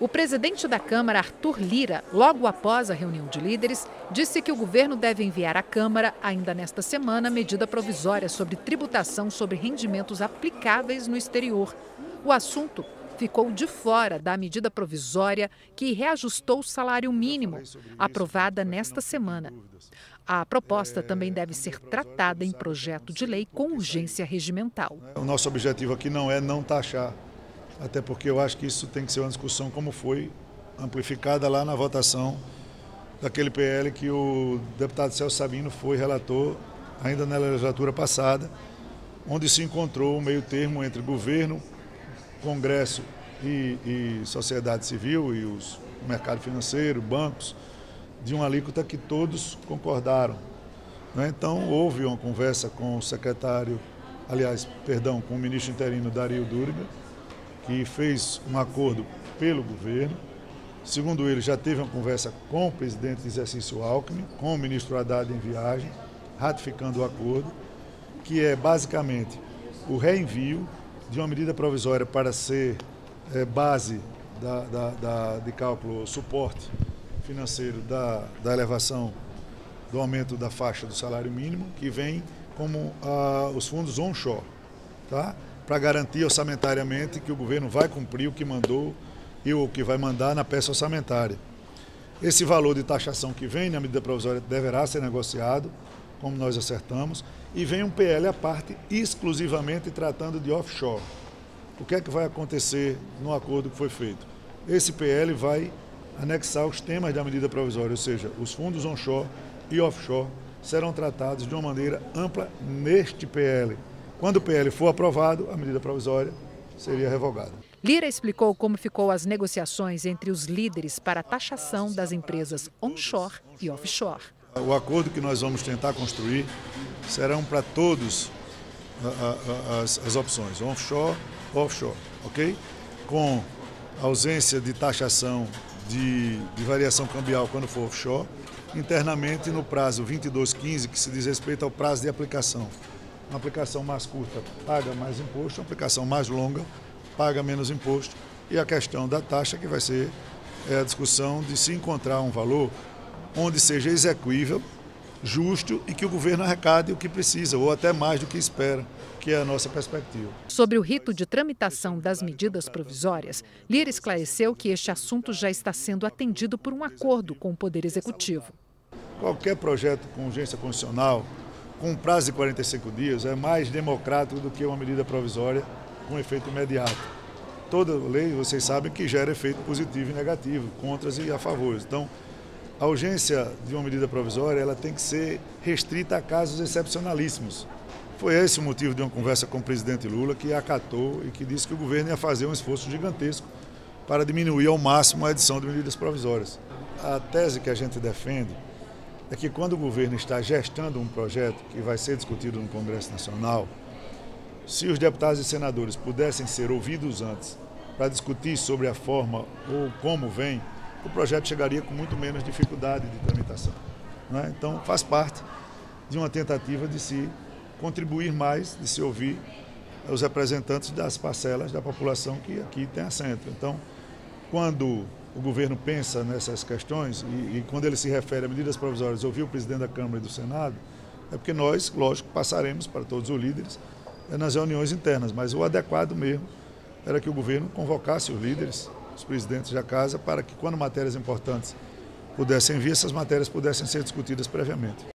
O presidente da Câmara, Arthur Lira, logo após a reunião de líderes, disse que o governo deve enviar à Câmara, ainda nesta semana, medida provisória sobre tributação sobre rendimentos aplicáveis no exterior. O assunto ficou de fora da medida provisória que reajustou o salário mínimo, aprovada nesta semana. A proposta também deve ser tratada em projeto de lei com urgência regimental. O nosso objetivo aqui não é não taxar até porque eu acho que isso tem que ser uma discussão como foi amplificada lá na votação daquele PL que o deputado Celso Sabino foi relator ainda na legislatura passada, onde se encontrou um meio termo entre governo, Congresso e, e sociedade civil e os, o mercado financeiro, bancos, de uma alíquota que todos concordaram. Né? Então houve uma conversa com o secretário, aliás, perdão, com o ministro interino Dario Durga, que fez um acordo pelo governo. Segundo ele, já teve uma conversa com o presidente de exercício Alckmin, com o ministro Haddad em viagem, ratificando o acordo, que é basicamente o reenvio de uma medida provisória para ser é, base da, da, da, de cálculo, suporte financeiro da, da elevação do aumento da faixa do salário mínimo, que vem como ah, os fundos onshore. Tá? Para garantir orçamentariamente que o governo vai cumprir o que mandou e o que vai mandar na peça orçamentária. Esse valor de taxação que vem na medida provisória deverá ser negociado, como nós acertamos, e vem um PL à parte exclusivamente tratando de offshore. O que é que vai acontecer no acordo que foi feito? Esse PL vai anexar os temas da medida provisória, ou seja, os fundos onshore e offshore serão tratados de uma maneira ampla neste PL. Quando o PL for aprovado, a medida provisória seria revogada. Lira explicou como ficou as negociações entre os líderes para a taxação das empresas onshore e offshore. O acordo que nós vamos tentar construir serão para todos as, as opções, onshore, offshore, ok? Com ausência de taxação de, de variação cambial quando for offshore, internamente no prazo 2215, que se diz respeito ao prazo de aplicação. Uma aplicação mais curta paga mais imposto, uma aplicação mais longa paga menos imposto. E a questão da taxa, que vai ser é, a discussão de se encontrar um valor onde seja execuível, justo e que o governo arrecade o que precisa, ou até mais do que espera, que é a nossa perspectiva. Sobre o rito de tramitação das medidas provisórias, Lira esclareceu que este assunto já está sendo atendido por um acordo com o Poder Executivo. Qualquer projeto com urgência constitucional com um prazo de 45 dias é mais democrático do que uma medida provisória com efeito imediato. Toda lei, vocês sabem, que gera efeito positivo e negativo, contras e a favores. Então, a urgência de uma medida provisória ela tem que ser restrita a casos excepcionalíssimos. Foi esse o motivo de uma conversa com o presidente Lula, que acatou e que disse que o governo ia fazer um esforço gigantesco para diminuir ao máximo a edição de medidas provisórias. A tese que a gente defende é que quando o governo está gestando um projeto que vai ser discutido no Congresso Nacional, se os deputados e senadores pudessem ser ouvidos antes para discutir sobre a forma ou como vem, o projeto chegaria com muito menos dificuldade de tramitação. É? Então, faz parte de uma tentativa de se contribuir mais, de se ouvir os representantes das parcelas da população que aqui tem assento. Então, quando o governo pensa nessas questões e, e, quando ele se refere a medidas provisórias, ouvir o presidente da Câmara e do Senado, é porque nós, lógico, passaremos para todos os líderes é nas reuniões internas, mas o adequado mesmo era que o governo convocasse os líderes, os presidentes da casa, para que quando matérias importantes pudessem vir, essas matérias pudessem ser discutidas previamente.